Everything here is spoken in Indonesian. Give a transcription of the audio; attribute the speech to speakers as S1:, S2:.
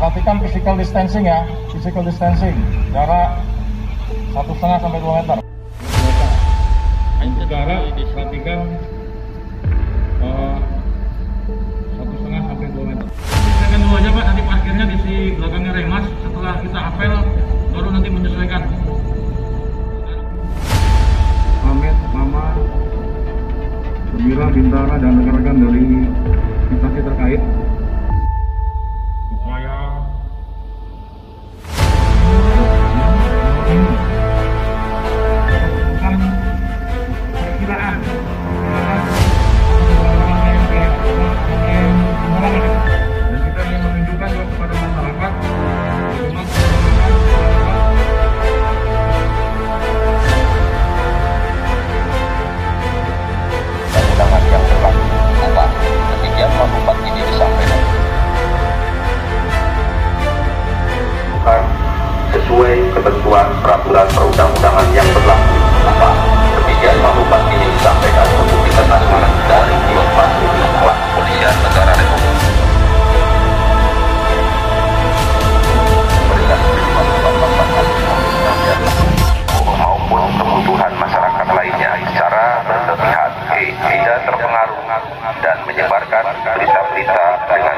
S1: perhatikan physical distancing ya, physical distancing, jarak satu setengah sampai dua meter. Untuk jarak perhatikan eh, satu setengah sampai dua meter. Silakan dulu aja pak, nanti parkirnya di si belakangnya Remas. Setelah kita apel, baru nanti menyesuaikan. Ahmed, Mama, Gembira, Bintara, dan rekan-rekan dari dan kita ingin menunjukkan juga kepada masyarakat
S2: undangan yang berlaku demikian ini disampaikan. Bukan sesuai ketentuan peraturan perundang-undangan yang maupun kebutuhan masyarakat lainnya secara berlebihan, tidak terpengaruh dan menyebarkan berita-berita dengan